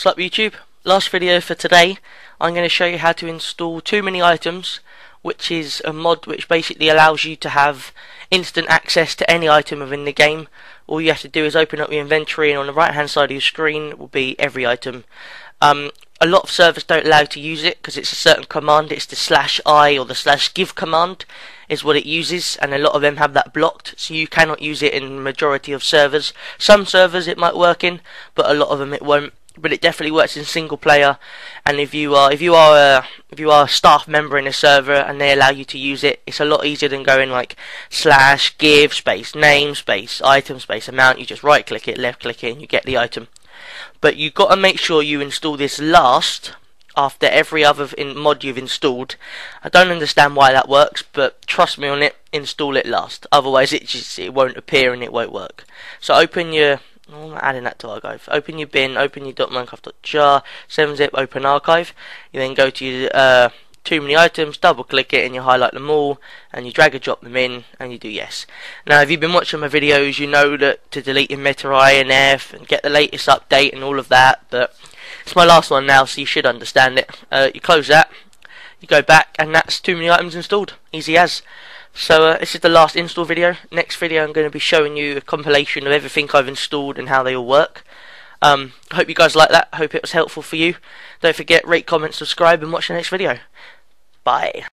What's up YouTube? Last video for today I'm going to show you how to install Too Many Items which is a mod which basically allows you to have instant access to any item within the game. All you have to do is open up your inventory and on the right hand side of your screen will be every item. Um, a lot of servers don't allow to use it because it's a certain command. It's the slash i or the slash give command is what it uses, and a lot of them have that blocked, so you cannot use it in the majority of servers. Some servers it might work in, but a lot of them it won't. But it definitely works in single player, and if you are if you are a if you are a staff member in a server and they allow you to use it, it's a lot easier than going like slash give space name space item space amount. You just right click it, left click it, and you get the item but you've got to make sure you install this last after every other mod you've installed. I don't understand why that works, but trust me on it, install it last. Otherwise, it just it won't appear and it won't work. So open your oh, I'm adding that to archive. Open your bin, open your .minecraft.jar, 7-zip, open archive. You then go to your uh, too many items, double click it and you highlight them all and you drag and drop them in and you do yes. Now if you've been watching my videos you know that to delete your meta INF and get the latest update and all of that but it's my last one now so you should understand it. Uh, you close that, you go back and that's too many items installed. Easy as. So uh, this is the last install video. Next video I'm going to be showing you a compilation of everything I've installed and how they all work. Um, hope you guys like that. Hope it was helpful for you. Don't forget, rate, comment, subscribe, and watch the next video. Bye.